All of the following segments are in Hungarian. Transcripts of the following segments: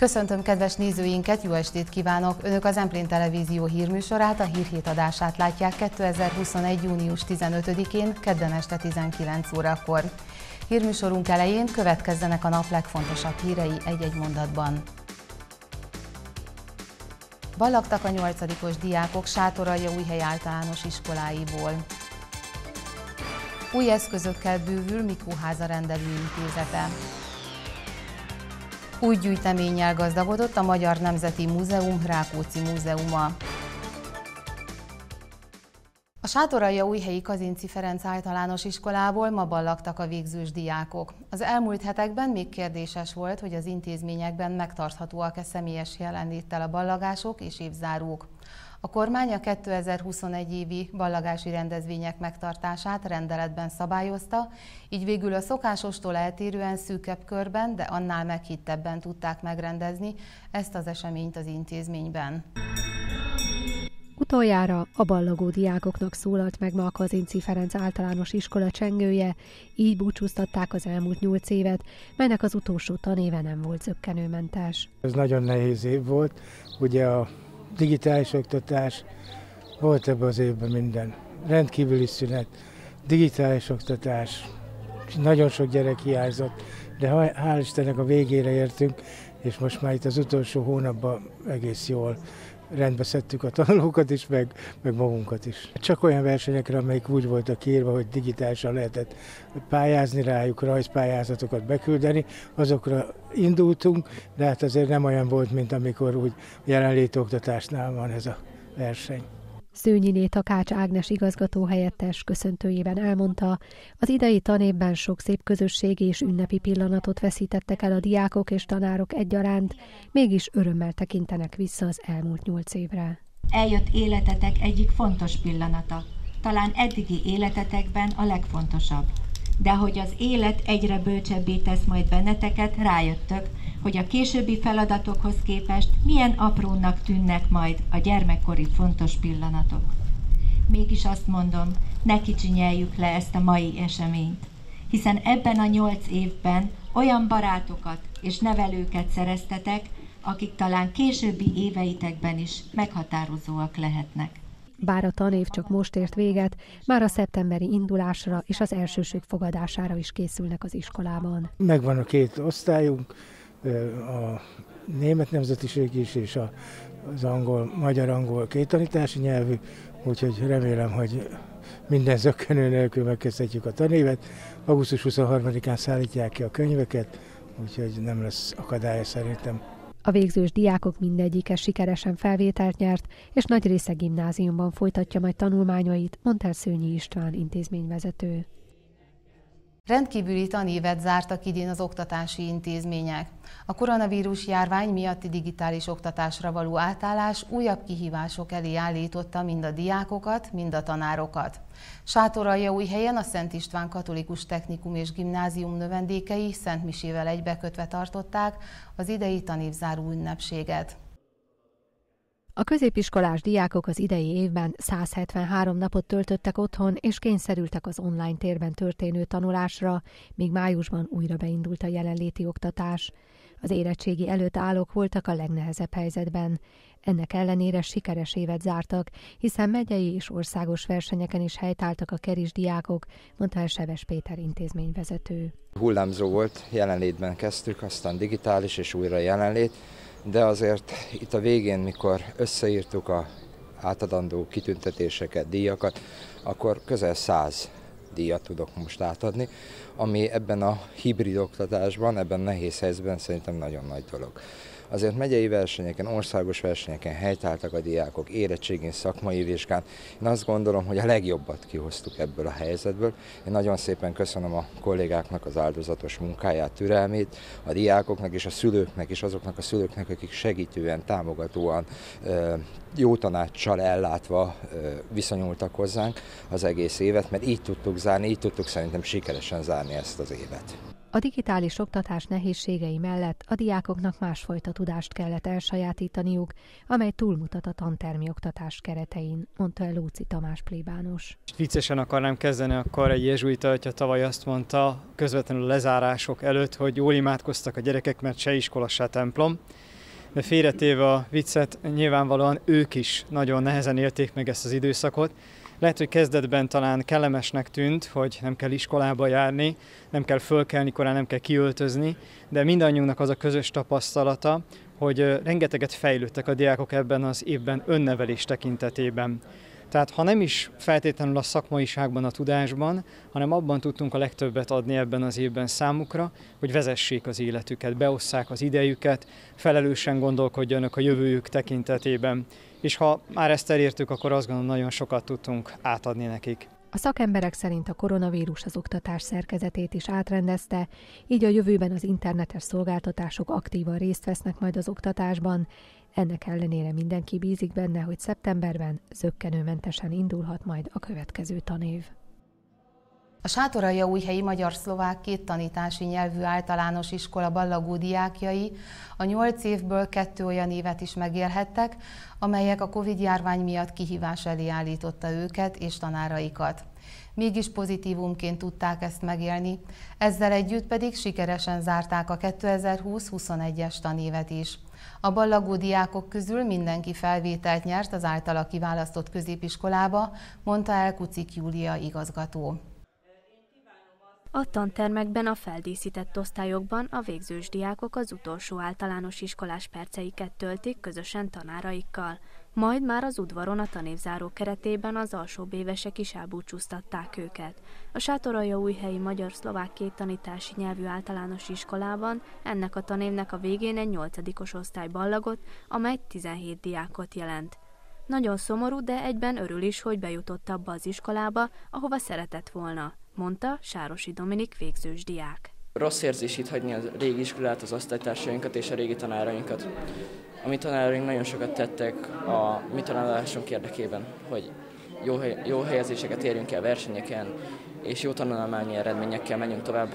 Köszöntöm kedves nézőinket, jó estét kívánok! Önök az Emplén Televízió hírműsorát, a hírhét adását látják 2021. június 15-én, kedden este 19 órakor. Hírműsorunk elején következzenek a nap legfontosabb hírei egy-egy mondatban. Ballagtak a nyolcadikos diákok Sátoralja újhely általános iskoláiból. Új eszközökkel bővül Mikóháza rendelőintézete. Új gyűjteménnyel gazdagodott a Magyar Nemzeti Múzeum Rákóczi Múzeuma. A Sátoralja újhelyi Kazinci Ferenc általános iskolából ma ballagtak a végzős diákok. Az elmúlt hetekben még kérdéses volt, hogy az intézményekben megtarthatóak-e személyes jelenléttel a ballagások és évzárók. A kormány a 2021 évi ballagási rendezvények megtartását rendeletben szabályozta, így végül a szokásostól eltérően szűkebb körben, de annál meghittebben tudták megrendezni ezt az eseményt az intézményben. Utoljára a ballagó diákoknak szólalt meg ma a Kazinci Ferenc általános iskola csengője, így búcsúztatták az elmúlt nyolc évet, melynek az utolsó tanéve nem volt zöggenőmentes. Ez nagyon nehéz év volt, ugye a digitális oktatás, volt ebben az évben minden. Rendkívüli szünet, digitális oktatás, nagyon sok gyerek hiányzott, de hál' Istennek a végére értünk, és most már itt az utolsó hónapban egész jól rendbe szedtük a tanulókat is, meg, meg magunkat is. Csak olyan versenyekre, amelyik úgy voltak kiírva, hogy digitálisan lehetett pályázni rájuk, rajzpályázatokat beküldeni, azokra indultunk, de hát azért nem olyan volt, mint amikor úgy jelenlétoktatásnál van ez a verseny. Szőnyiné Takács Ágnes igazgató helyettes köszöntőjében elmondta, az idei tanévben sok szép közösségi és ünnepi pillanatot veszítettek el a diákok és tanárok egyaránt, mégis örömmel tekintenek vissza az elmúlt nyolc évre. Eljött életetek egyik fontos pillanata, talán eddigi életetekben a legfontosabb. De hogy az élet egyre bölcsebbé tesz majd benneteket, rájöttök, hogy a későbbi feladatokhoz képest milyen aprónak tűnnek majd a gyermekkori fontos pillanatok. Mégis azt mondom, ne kicsinyeljük le ezt a mai eseményt, hiszen ebben a nyolc évben olyan barátokat és nevelőket szereztetek, akik talán későbbi éveitekben is meghatározóak lehetnek. Bár a tanév csak most ért véget, már a szeptemberi indulásra és az elsőség fogadására is készülnek az iskolában. Megvan a két osztályunk, a német nemzetiség is, és a, az angol, magyar-angol két tanítási nyelvű, úgyhogy remélem, hogy minden zökkenő nélkül megkezdhetjük a tanévet. Augusztus 23-án szállítják ki a könyveket, úgyhogy nem lesz akadálya szerintem. A végzős diákok mindegyike sikeresen felvételt nyert, és nagy része gimnáziumban folytatja majd tanulmányait, mondta Szőnyi István intézményvezető. Rendkívüli tanévet zártak idén az oktatási intézmények. A koronavírus járvány miatti digitális oktatásra való átállás újabb kihívások elé állította mind a diákokat, mind a tanárokat. helyen a Szent István Katolikus Technikum és Gimnázium növendékei Szent Misével egybekötve tartották az idei tanévzáró ünnepséget. A középiskolás diákok az idei évben 173 napot töltöttek otthon, és kényszerültek az online térben történő tanulásra, míg májusban újra beindult a jelenléti oktatás. Az érettségi előtt állók voltak a legnehezebb helyzetben. Ennek ellenére sikeres évet zártak, hiszen megyei és országos versenyeken is helytáltak a keris diákok, mondta el Seves Péter intézményvezető. Hullámzó volt, jelenlétben kezdtük, aztán digitális és újra jelenlét de azért itt a végén, mikor összeírtuk a átadandó kitüntetéseket, díjakat, akkor közel száz díjat tudok most átadni, ami ebben a hibrid oktatásban, ebben a nehéz helyzetben szerintem nagyon nagy dolog. Azért megyei versenyeken, országos versenyeken helytáltak a diákok, érettségén, szakmai vizsgán. Én azt gondolom, hogy a legjobbat kihoztuk ebből a helyzetből. Én nagyon szépen köszönöm a kollégáknak az áldozatos munkáját, türelmét, a diákoknak és a szülőknek, és azoknak a szülőknek, akik segítően, támogatóan, jó tanácssal ellátva viszonyultak hozzánk az egész évet, mert így tudtuk zárni, így tudtuk szerintem sikeresen zárni ezt az évet. A digitális oktatás nehézségei mellett a diákoknak másfajta tudást kellett elsajátítaniuk, amely túlmutat a tantermi oktatás keretein, mondta el Lóci Tamás plébános. Viccesen akarnám kezdeni, akkor egy jezsuita atya tavaly azt mondta, közvetlenül lezárások előtt, hogy jól imádkoztak a gyerekek, mert se iskola, se templom. De félretéve a viccet, nyilvánvalóan ők is nagyon nehezen élték meg ezt az időszakot, lehet, hogy kezdetben talán kellemesnek tűnt, hogy nem kell iskolába járni, nem kell fölkelni korán, nem kell kiöltözni, de mindannyiunknak az a közös tapasztalata, hogy rengeteget fejlődtek a diákok ebben az évben önnevelés tekintetében. Tehát ha nem is feltétlenül a szakmaiságban, a tudásban, hanem abban tudtunk a legtöbbet adni ebben az évben számukra, hogy vezessék az életüket, beosszák az idejüket, felelősen gondolkodjanak a jövőjük tekintetében. És ha már ezt elértük, akkor azt gondolom nagyon sokat tudtunk átadni nekik. A szakemberek szerint a koronavírus az oktatás szerkezetét is átrendezte, így a jövőben az internetes szolgáltatások aktívan részt vesznek majd az oktatásban, ennek ellenére mindenki bízik benne, hogy szeptemberben zöggenőmentesen indulhat majd a következő tanév. A Sátoraja újhelyi magyar-szlovák két tanítási nyelvű általános iskola ballagó diákjai a nyolc évből kettő olyan évet is megélhettek, amelyek a Covid-járvány miatt kihívás elé állította őket és tanáraikat. Mégis pozitívumként tudták ezt megélni, ezzel együtt pedig sikeresen zárták a 2020-21-es tanévet is. A ballagó diákok közül mindenki felvételt nyert az általa kiválasztott középiskolába, mondta el Kucik Júlia igazgató. A tantermekben a feldíszített osztályokban a végzős diákok az utolsó általános iskolás perceiket töltik közösen tanáraikkal. Majd már az udvaron a tanévzáró keretében az alsóbb évesek is elbúcsúztatták őket. A Sátoralja újhelyi magyar-szlovák két tanítási nyelvű általános iskolában ennek a tanévnek a végén egy nyolcadikos osztály ballagot, amely 17 diákot jelent. Nagyon szomorú, de egyben örül is, hogy bejutott abba az iskolába, ahova szeretett volna, mondta Sárosi Dominik végzős diák. Rossz érzés itt hagyni a régi iskolát, az osztálytársainkat és a régi tanárainkat. A mi tanáraink nagyon sokat tettek a mi tanulásunk érdekében, hogy jó, jó helyezéseket érjünk el versenyeken, és jó tanulmányi eredményekkel menjünk tovább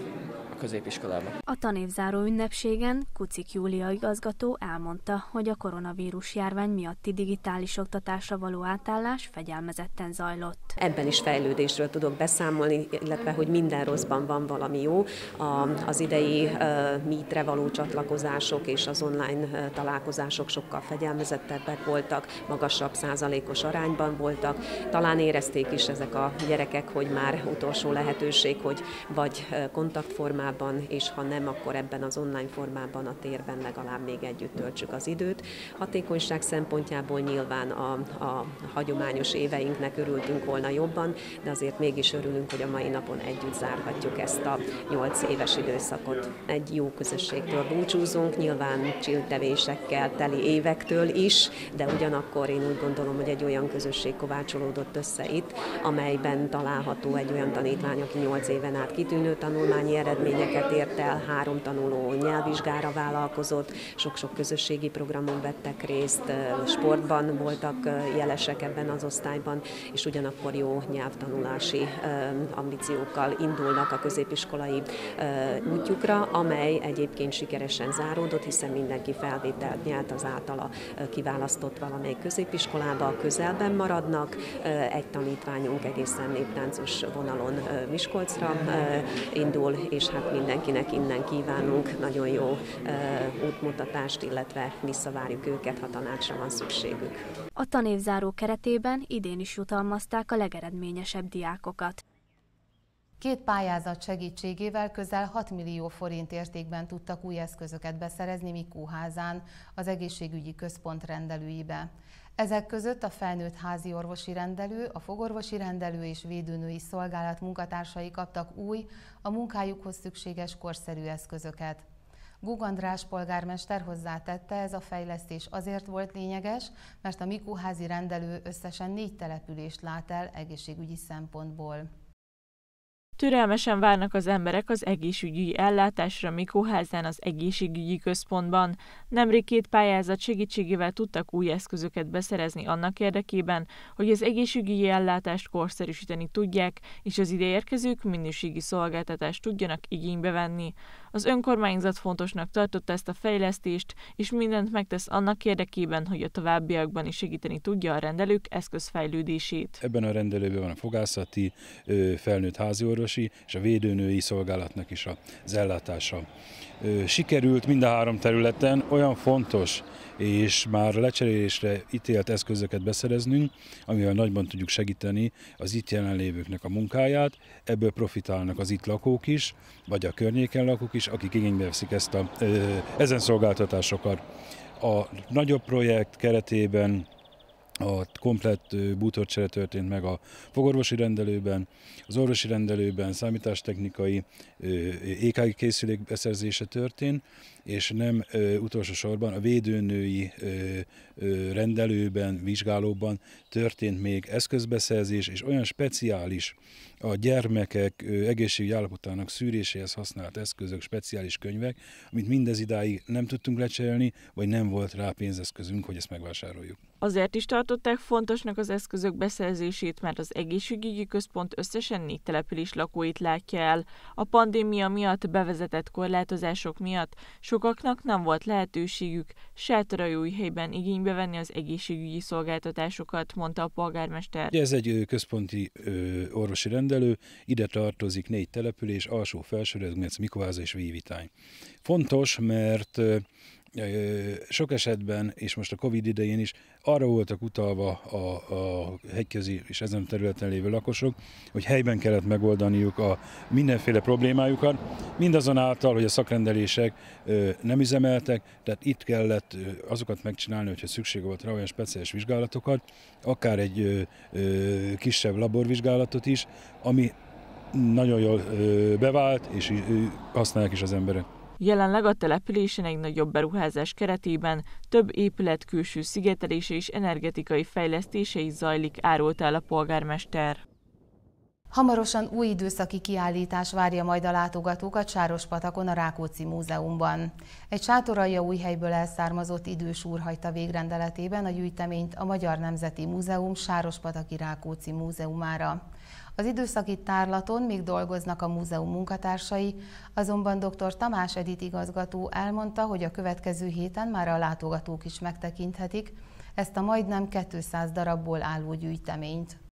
a középiskolába. A tanévzáró ünnepségen Kucik Júlia igazgató elmondta, hogy a koronavírus járvány miatti digitális oktatásra való átállás fegyelmezetten zajlott. Ebben is fejlődésről tudok beszámolni, illetve hogy minden rosszban van valami jó. A, az idei uh, Meetre való csatlakozások és az online uh, találkozások sokkal fegyelmezettebbek voltak, magasabb százalékos arányban voltak. Talán érezték is ezek a gyerekek, hogy már utolsó lehetőség, hogy vagy kontaktformában, formában, és ha nem, akkor ebben az online formában a térben legalább még együtt töltsük az időt. Hatékonyság szempontjából nyilván a, a hagyományos éveinknek örültünk volna jobban, de azért mégis örülünk, hogy a mai napon együtt zárhatjuk ezt a nyolc éves időszakot. Egy jó közösségtől búcsúzunk, nyilván csilltevésekkel teli évektől is, de ugyanakkor én úgy gondolom, hogy egy olyan közösség kovácsolódott össze itt, amelyben található egy olyan tanítvány, aki nyolc éven át kitűnő tanulmányi eredmény eredményeket ért el, három tanuló nyelvvizsgára vállalkozott, sok-sok közösségi programon vettek részt, sportban voltak jelesek ebben az osztályban, és ugyanakkor jó nyelvtanulási ambíciókkal indulnak a középiskolai útjukra, amely egyébként sikeresen záródott, hiszen mindenki felvételt nyert az általa kiválasztott valamelyik középiskolába, közelben maradnak, egy tanítványunk egészen néptáncos vonalon Miskolcra indul, és hát mindenkinek innen kívánunk nagyon jó útmutatást, illetve visszavárjuk őket, ha tanácsra van szükségük. A tanévzáró keretében idén is jutalmazták a legeredményesebb diákokat. Két pályázat segítségével közel 6 millió forint értékben tudtak új eszközöket beszerezni Mikóházán, az egészségügyi központ rendelőibe. Ezek között a felnőtt házi orvosi rendelő, a fogorvosi rendelő és védőnői szolgálat munkatársai kaptak új, a munkájukhoz szükséges korszerű eszközöket. Gug András polgármester hozzátette, ez a fejlesztés azért volt lényeges, mert a Mikóházi rendelő összesen négy települést lát el egészségügyi szempontból. Türelmesen várnak az emberek az egészségügyi ellátásra Mikóházán az egészségügyi központban. Nemrég két pályázat segítségével tudtak új eszközöket beszerezni annak érdekében, hogy az egészségügyi ellátást korszerűsíteni tudják, és az ideérkezők minőségi szolgáltatást tudjanak igénybe venni. Az önkormányzat fontosnak tartotta ezt a fejlesztést, és mindent megtesz annak érdekében, hogy a továbbiakban is segíteni tudja a rendelők eszközfejlődését. Ebben a rendelőben van a fogászati, felnőtt háziorvosi és a védőnői szolgálatnak is az ellátása. Sikerült mind a három területen olyan fontos és már lecserélésre ítélt eszközöket beszereznünk, amivel nagyban tudjuk segíteni az itt jelenlévőknek a munkáját. Ebből profitálnak az itt lakók is, vagy a környéken lakók is, akik igénybe veszik ezt a, ezen szolgáltatásokat. A nagyobb projekt keretében a komplett bútorcsere történt meg a fogorvosi rendelőben, az orvosi rendelőben számítástechnikai EKG készülék beszerzése történt, és nem utolsó sorban a védőnői rendelőben, vizsgálóban történt még eszközbeszerzés, és olyan speciális a gyermekek egészségügyi állapotának szűréséhez használt eszközök, speciális könyvek, amit mindez idáig nem tudtunk lecserélni, vagy nem volt rá pénzeszközünk, hogy ezt megvásároljuk. Azért is tartották fontosnak az eszközök beszerzését, mert az egészségügyi központ összesen négy település lakóit látja el. A pandémia miatt bevezetett korlátozások miatt sokaknak nem volt lehetőségük helyben igénybe venni az egészségügyi szolgáltatásokat, mondta a polgármester. Ez egy központi orvosi rendelő, ide tartozik négy település, alsó, felső, Mikováza és Vívitány. Fontos, mert sok esetben, és most a Covid idején is, arra voltak utalva a, a hegyközi és ezen területen lévő lakosok, hogy helyben kellett megoldaniuk a mindenféle problémájukat, mindazonáltal, hogy a szakrendelések nem üzemeltek, tehát itt kellett azokat megcsinálni, hogyha szükség volt rá olyan speciális vizsgálatokat, akár egy kisebb laborvizsgálatot is, ami nagyon jól bevált, és használják is az emberek. Jelenleg a településen egy nagyobb beruházás keretében több épület külső szigetelése és energetikai fejlesztése is zajlik, árult el a polgármester. Hamarosan új időszaki kiállítás várja majd a látogatókat Sárospatakon a Rákóczi Múzeumban. Egy sátoralja új helyből elszármazott idős úr hagyta végrendeletében a gyűjteményt a Magyar Nemzeti Múzeum Sárospataki Rákóczi Múzeumára. Az időszaki tárlaton még dolgoznak a múzeum munkatársai, azonban dr. Tamás Edit igazgató elmondta, hogy a következő héten már a látogatók is megtekinthetik ezt a majdnem 200 darabból álló gyűjteményt.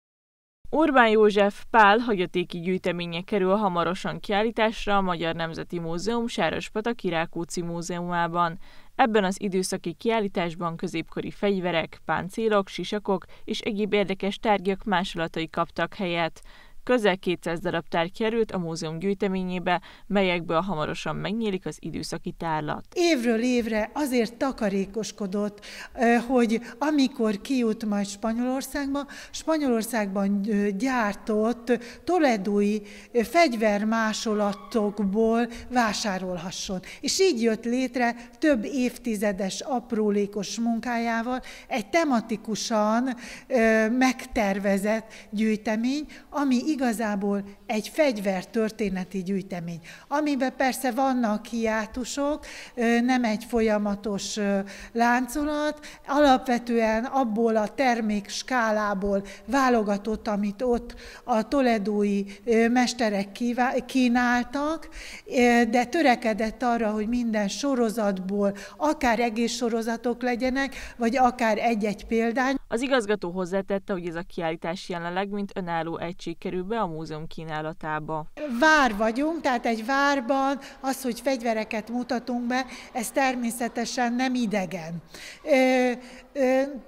Orbán József Pál hagyatéki gyűjteménye kerül hamarosan kiállításra a Magyar Nemzeti Múzeum Sárospataki Rákóczi Múzeumában. Ebben az időszaki kiállításban középkori fegyverek, páncélok, sisakok és egyéb érdekes tárgyak másolatai kaptak helyet. Közel 200 darab tárgy került a múzeum gyűjteményébe, melyekből hamarosan megnyílik az időszaki tárlat. Évről évre azért takarékoskodott, hogy amikor kijut majd Spanyolországba, Spanyolországban gyártott toledói fegyvermásolatokból vásárolhasson. És így jött létre több évtizedes aprólékos munkájával egy tematikusan megtervezett gyűjtemény, ami igazából egy fegyvertörténeti gyűjtemény, amiben persze vannak hiátusok, nem egy folyamatos láncolat, alapvetően abból a termék skálából válogatott, amit ott a toledói mesterek kínáltak, de törekedett arra, hogy minden sorozatból akár egész sorozatok legyenek, vagy akár egy-egy példány. Az igazgató hozzátette, hogy ez a kiállítás jelenleg mint önálló egység kerül be a múzeum kínálatába? Vár vagyunk, tehát egy várban az, hogy fegyvereket mutatunk be, ez természetesen nem idegen.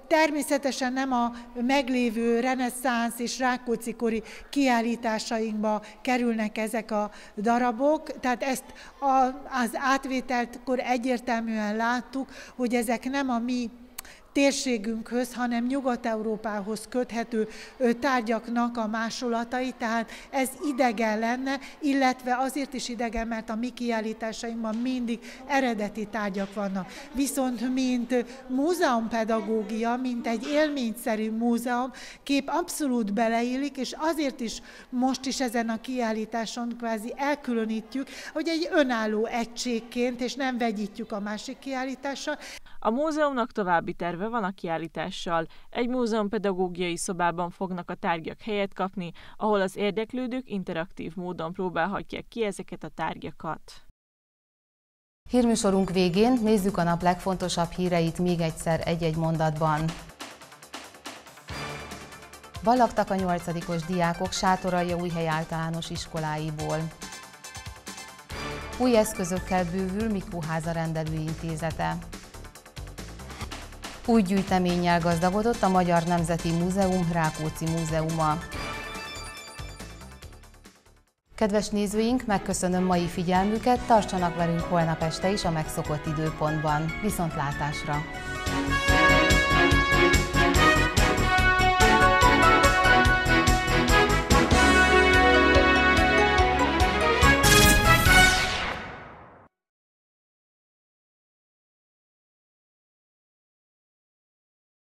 Természetesen nem a meglévő reneszánsz és rákóczi-kori kiállításainkba kerülnek ezek a darabok, tehát ezt az átvételtkor egyértelműen láttuk, hogy ezek nem a mi térségünkhöz, hanem Nyugat-Európához köthető tárgyaknak a másolatai, tehát ez idegen lenne, illetve azért is idegen, mert a mi kiállításainkban mindig eredeti tárgyak vannak. Viszont mint múzeumpedagógia, mint egy élményszerű múzeum, kép abszolút beleillik, és azért is most is ezen a kiállításon kvázi elkülönítjük, hogy egy önálló egységként, és nem vegyítjük a másik kiállítással. A múzeumnak további terve van a kiállítással. Egy múzeum pedagógiai szobában fognak a tárgyak helyet kapni, ahol az érdeklődők interaktív módon próbálhatják ki ezeket a tárgyakat. Hírműsorunk végén nézzük a nap legfontosabb híreit még egyszer egy-egy mondatban. Ballagtak a nyolcadikos diákok Sátorai Újhely általános iskoláiból. Új eszközökkel bővül Mikóháza rendelőintézete. Új gyűjteménnyel gazdagodott a Magyar Nemzeti Múzeum Rákóczi Múzeuma. Kedves nézőink, megköszönöm mai figyelmüket, tartsanak velünk holnap este is a megszokott időpontban. Viszontlátásra!